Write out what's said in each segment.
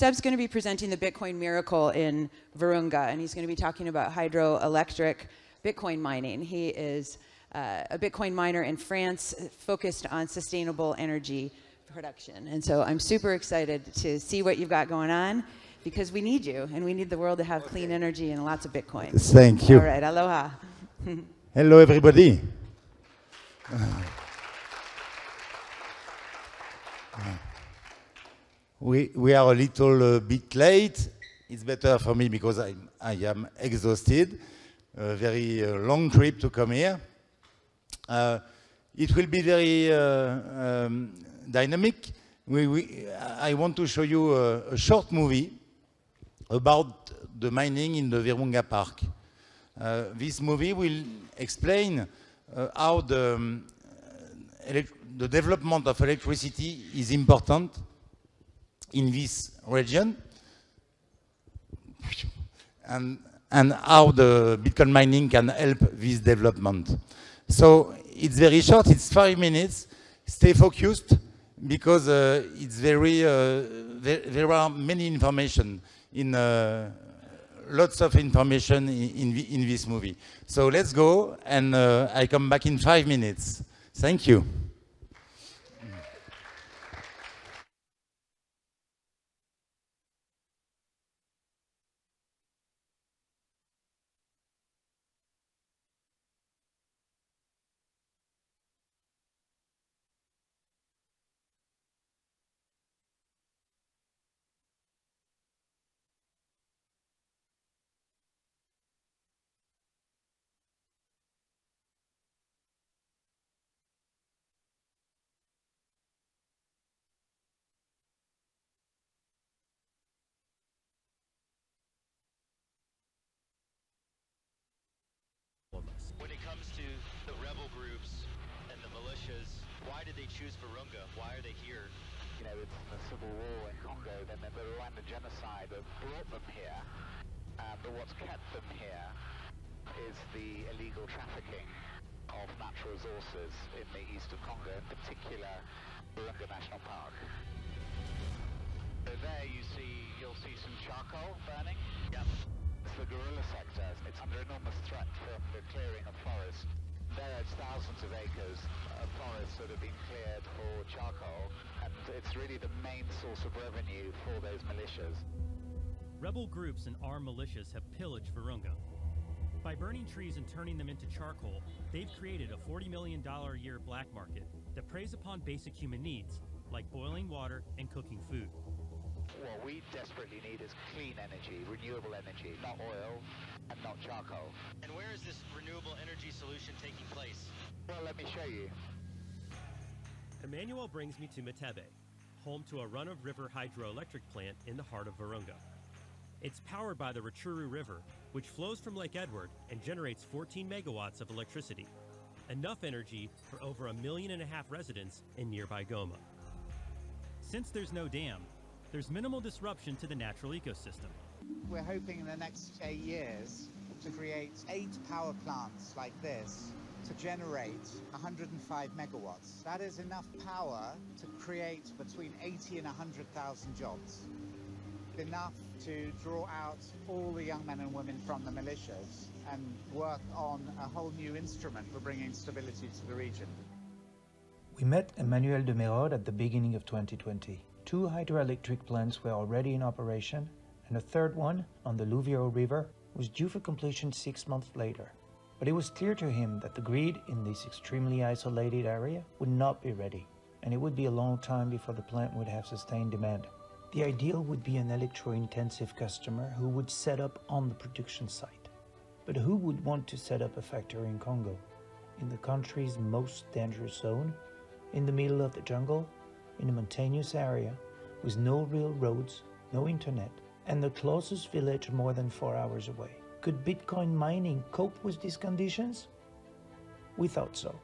Seb's going to be presenting the Bitcoin miracle in Virunga, and he's going to be talking about hydroelectric Bitcoin mining. He is uh, a Bitcoin miner in France focused on sustainable energy production. And so I'm super excited to see what you've got going on because we need you and we need the world to have clean energy and lots of Bitcoin. Thank you. All right, aloha. Hello, everybody. we, we are a little uh, bit late. It's better for me because I, I am exhausted. A very uh, long trip to come here. Uh, it will be very uh, um, dynamic. We, we, I want to show you a, a, short movie about the mining in the Virunga Park. Uh, this movie will explain uh, how the, um, the development of electricity is important in this region and, and how the Bitcoin mining can help this development. So it's very short, it's five minutes. Stay focused because uh, it's very, uh, there, there, are many information in, uh, lots of information in, in, in, this movie. So let's go and uh, I come back in five minutes. Thank you. Choose Virunga? Why are they here? You know, it's the civil war in Congo, then the Rwanda genocide that brought them here. Um, but what's kept them here is the illegal trafficking of natural resources in the east of Congo, in particular Virunga National Park. So there you see, you'll see some charcoal burning. Yep. It's the gorilla sector. It's under enormous threat from the clearing of forest. There's thousands of acres forests that have been cleared for charcoal, and it's really the main source of revenue for those militias. Rebel groups and armed militias have pillaged Virunga. By burning trees and turning them into charcoal, they've created a $40 million a year black market that preys upon basic human needs, like boiling water and cooking food. What we desperately need is clean energy, renewable energy, not oil and not charcoal. And where is this renewable energy solution taking place? Well, let me show you. Emmanuel brings me to Matebe, home to a run-of-river hydroelectric plant in the heart of Virunga. It's powered by the Rutshuru River, which flows from Lake Edward and generates 14 megawatts of electricity, enough energy for over a million and a half residents in nearby Goma. Since there's no dam, there's minimal disruption to the natural ecosystem. We're hoping in the next eight years to create eight power plants like this to generate 105 megawatts. That is enough power to create between 80 and 100,000 jobs. Enough to draw out all the young men and women from the militias and work on a whole new instrument for bringing stability to the region. We met Emmanuel de Merode at the beginning of 2020. Two hydroelectric plants were already in operation, and a third one, on the Luviro River, was due for completion six months later. But it was clear to him that the grid in this extremely isolated area would not be ready, and it would be a long time before the plant would have sustained demand. The ideal would be an electro-intensive customer who would set up on the production site. But who would want to set up a factory in Congo, in the country's most dangerous zone, in the middle of the jungle, in a mountainous area with no real roads, no internet, and the closest village more than four hours away. Could Bitcoin mining cope with these conditions? We thought so.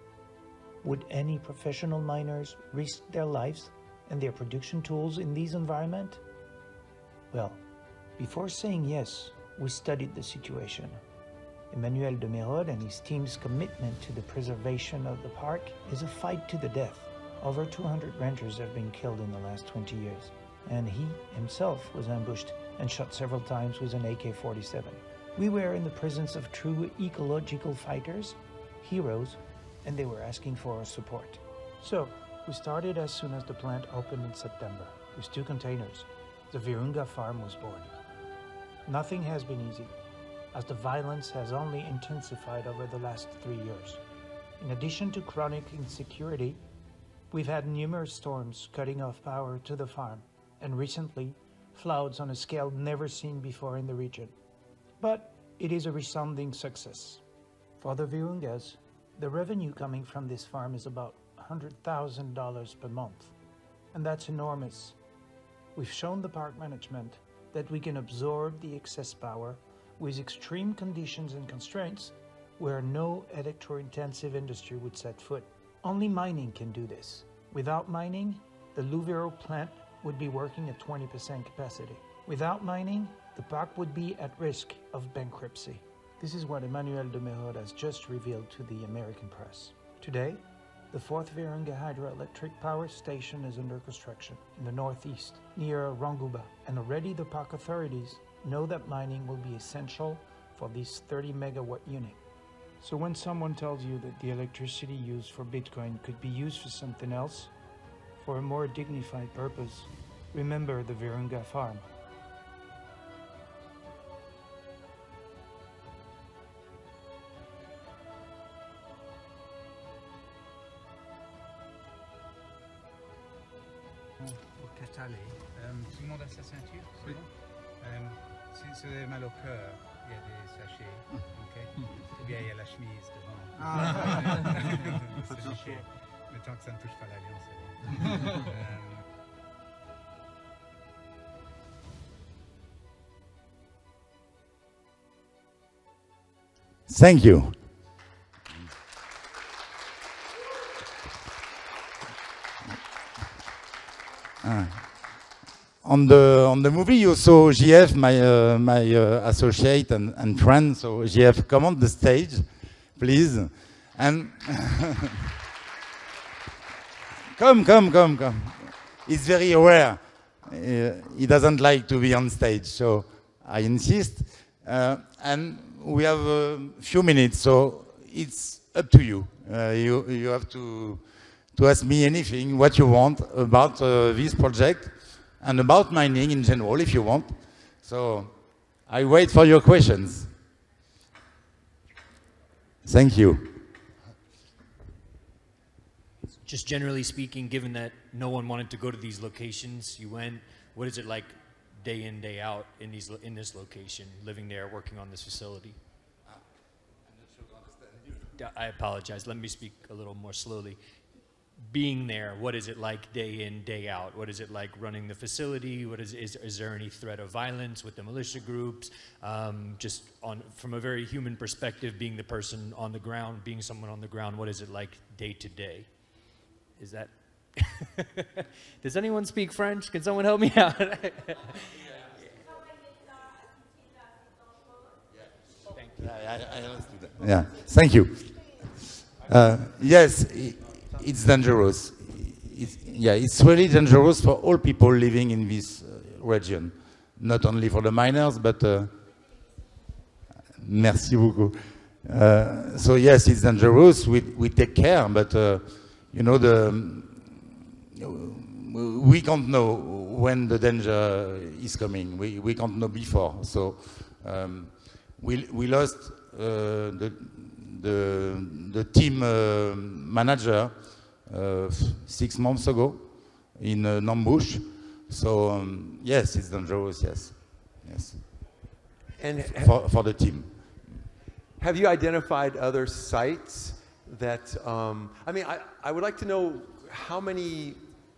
Would any professional miners risk their lives and their production tools in these environments? Well, before saying yes, we studied the situation. Emmanuel de Merode and his team's commitment to the preservation of the park is a fight to the death. Over 200 rangers have been killed in the last 20 years. and he himself was ambushed and shot several times with an AK 47. We were in the presence of true ecological fighters, heroes, and they were asking for our support. So, we started as soon as the plant opened in September with two containers. The Virunga farm was born. Nothing has been easy, as the violence has only intensified over the last three years. In addition to chronic insecurity, we've had numerous storms cutting off power to the farm, and recently, floods on a scale never seen before in the region. But it is a resounding success. For the Virungas, the revenue coming from this farm is about $100,000 per month, and that's enormous. We've shown the park management that we can absorb the excess power with extreme conditions and constraints where no electro-intensive industry would set foot. Only mining can do this. Without mining, the Luviro plant would be working at 20% capacity. Without mining, the park would be at risk of bankruptcy. This is what Emmanuel de Merode has just revealed to the American press. Today, the fourth Virunga hydroelectric power station is under construction in the northeast, near Rwanguba, and already the park authorities know that mining will be essential for this 30 megawatt unit. So when someone tells you that the electricity used for Bitcoin could be used for something else, for a more dignified purpose, remember the Virunga farm. Catalé, euh, tout le monde a sa ceinture c'est bon Euh, si, si vous avez mal au cœur, il y a des sachets, ok? Ou bien il y a la chemise devant. Ah. c'est chaud. Mais tant que ça ne touche pas l'avion, c'est bon. Euh, Thank you. On the on the movie, you saw GF, my uh, my uh, associate and, and friend. So GF, come on the stage, please, and come, come, come, come. He's very aware. Uh, he doesn't like to be on stage, so I insist. Uh, and we have a few minutes, so it's up to you. Uh, you you have to to ask me anything, what you want about this project and about mining in general, if you want. So I wait for your questions. Thank you. Just generally speaking, given that no one wanted to go to these locations, you went. What is it like, day in, day out, in these in this location, living there, working on this facility? I apologize. Let me speak a little more slowly. Being there, what is it like day in, day out? What is it like running the facility? What is, is, is there any threat of violence with the militia groups? Um, just on, from a very human perspective, being the person on the ground, being someone on the ground, what is it like day to day? Is that. Does anyone speak French? Can someone help me out? Yeah, thank you. Uh, yes, it's dangerous. It's, yeah, it's really dangerous for all people living in this uh, region, not only for the miners, but uh, merci beaucoup. Uh, so yes, it's dangerous. We we take care, but uh, you know the we can't know when the danger is coming. We we can't know before. So um, we we lost uh, the the the team uh, manager uh, six months ago in uh, Nambush. So um, yes, it's dangerous. Yes, yes, And for for the team. have you identified other sites that, um, I mean, I, I would like to know how many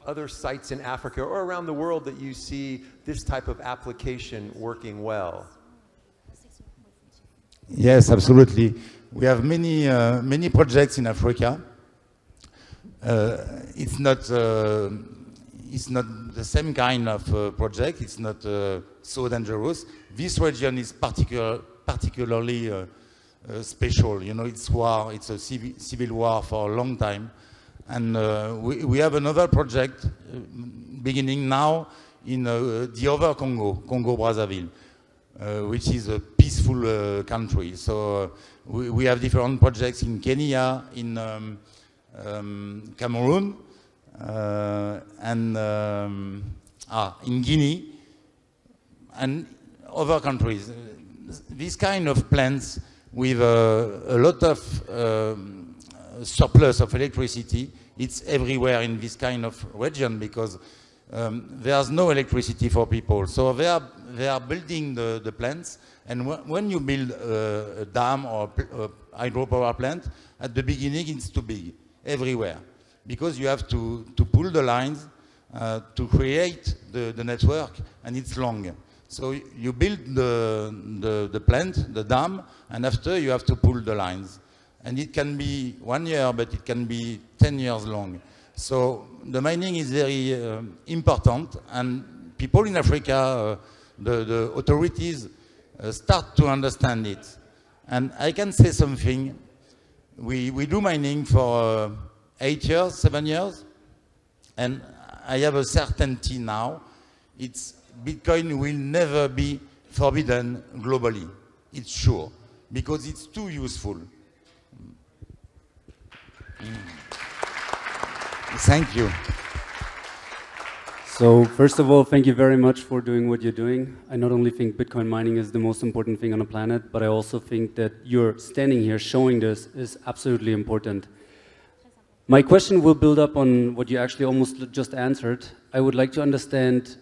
other sites in Africa or around the world that you see this type of application working well? Yes, absolutely. We have many uh, many projects in Africa. Uh, it's not uh, it's not the same kind of uh, project. It's not so dangerous. This region is particular, particularly special. You know, it's war. It's a civil, civil war for a long time, and we, we have another project beginning now in the other Congo, Congo-Brazzaville, which is a peaceful uh, country. So uh, we, we have different projects in Kenya, in um, um, Cameroon, uh, and um, ah, in Guinea, and other countries. This kind of plants with uh, a lot of um, surplus of electricity, it's everywhere in this kind of region because um, there's no electricity for people. So they are, they are building the, the plants, and wh when you build a, a dam or a hydropower plant, at the beginning it's too big, everywhere, because you have to, to pull the lines uh, to create the, the network, and it's long. So you build the, the, the plant, the dam, and after you have to pull the lines. And it can be one year, but it can be 10 years long. So the mining is very uh, important, and people in Africa, uh, the, the authorities uh, start to understand it. And I can say something. We, we do mining for eight years, seven years, and I have a certainty now. It's Bitcoin will never be forbidden globally. It's sure, because it's too useful. Thank you. So first of all, thank you very much for doing what you're doing. I not only think Bitcoin mining is the most important thing on the planet, but I also think that you're standing here showing this is absolutely important. My question will build up on what you actually almost just answered. I would like to understand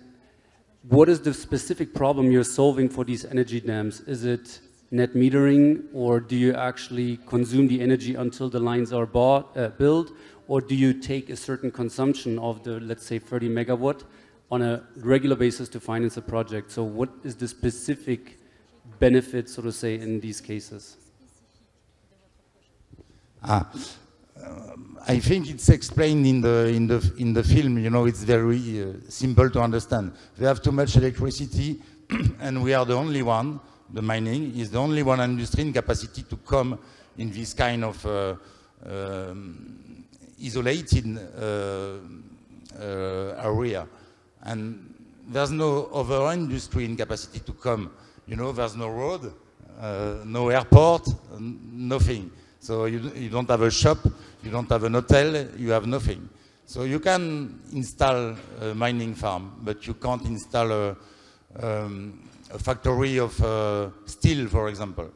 what is the specific problem you're solving for these energy dams? Is it net metering, or do you actually consume the energy until the lines are bought, uh, built, or do you take a certain consumption of the, let's say, 30 megawatt on a regular basis to finance a project? So what is the specific benefit, so to say, in these cases? Ah, um, I think it's explained in the, in, the, in the film, you know, it's very uh, simple to understand. We have too much electricity, and we are the only one, the mining is the only one industry in capacity to come in this kind of uh, um, isolated uh, uh, area. And there's no other industry in capacity to come. You know, there's no road, uh, no airport, nothing. So you, you don't have a shop, you don't have an hotel, you have nothing. So you can install a mining farm, but you can't install a, um, a factory of uh, steel, for example.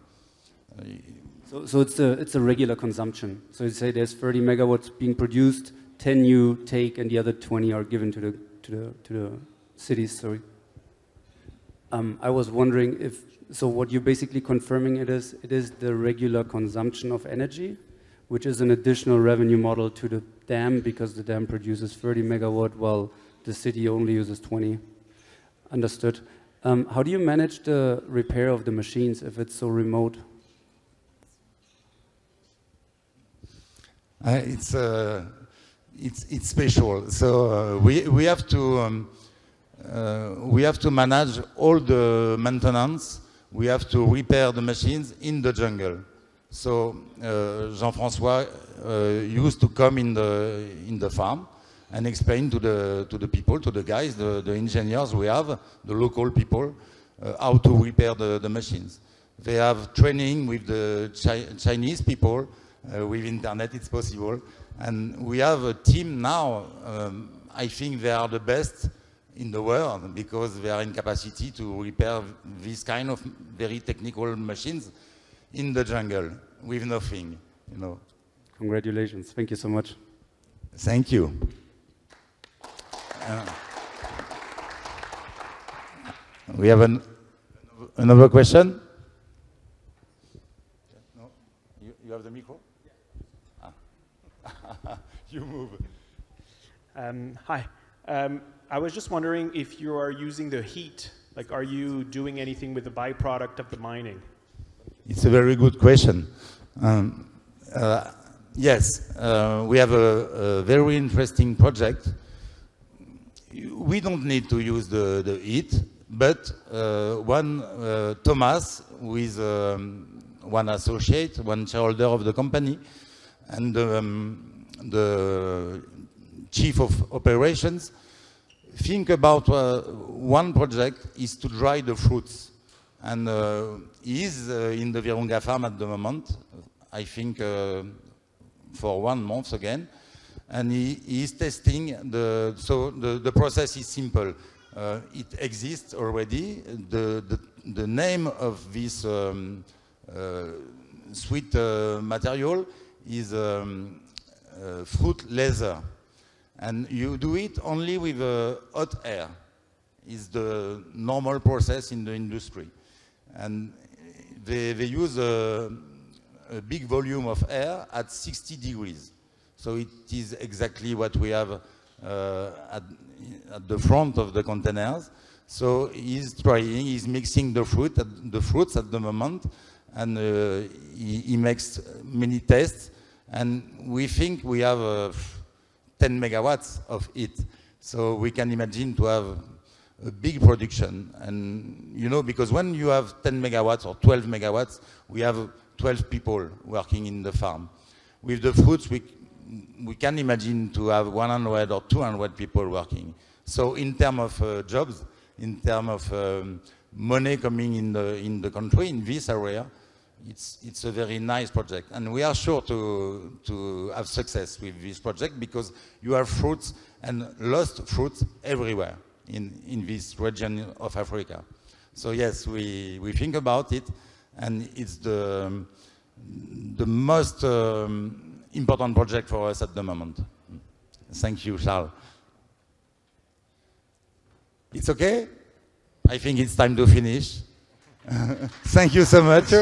So, so it's, a, it's a regular consumption. So you say there's 30 megawatts being produced, 10 you take, and the other 20 are given to the, to the, to the cities, sorry. Um, I was wondering if, so what you're basically confirming it is, it is the regular consumption of energy, which is an additional revenue model to the dam because the dam produces 30 megawatt while the city only uses 20. Understood. Um, how do you manage the repair of the machines if it's so remote? It's, uh, it's, it's special. So uh, we, we, have to, um, uh, we have to manage all the maintenance. We have to repair the machines in the jungle. So uh, Jean-François uh, used to come in the, in the farm and explain to the, to the people, to the guys, the, the engineers we have, the local people, how to repair the, the machines. They have training with the Chi Chinese people uh, with internet it's possible. And we have a team now, um, I think they are the best in the world because they are in capacity to repair this kind of very technical machines in the jungle with nothing, you know. Congratulations. Thank you so much. Thank you. Uh, we have an, another question? No? You, you have the micro? you move. Um, hi. Um, I was just wondering if you are using the heat. Like, are you doing anything with the byproduct of the mining? It's a very good question. Um, uh, yes, uh, we have a, a, very interesting project. We don't need to use the, the heat, but uh, one, uh, Thomas, who is um, one associate, one shareholder of the company, and um, the chief of operations, think about uh, one project is to dry the fruits. And uh, he is uh, in the Virunga farm at the moment, I think uh, for one month again. And he, he is testing the, so the, the process is simple. Uh, it exists already. The, the, the name of this um, uh, sweet material is um, uh, fruit leather. And you do it only with uh, hot air. It's the normal process in the industry. And they, they use a, a big volume of air at 60 degrees. So it is exactly what we have uh, at, at the front of the containers. So he's trying, he's mixing the fruit, at, the fruits at the moment, and uh, he, he makes many tests. And we think we have uh, 10 megawatts of it. So we can imagine to have a big production. And you know, because when you have 10 megawatts or 12 megawatts, we have 12 people working in the farm. With the fruits, we, we can imagine to have 100 or 200 people working. So in terms of uh, jobs, in terms of um, money coming in the, in the country, in this area, it's, it's a very nice project. And we are sure to, to have success with this project because you have fruits and lost fruits everywhere in, in this region of Africa. So yes, we, we think about it and it's the, the most um, important project for us at the moment. Thank you, Charles. It's okay? I think it's time to finish. Thank you so much.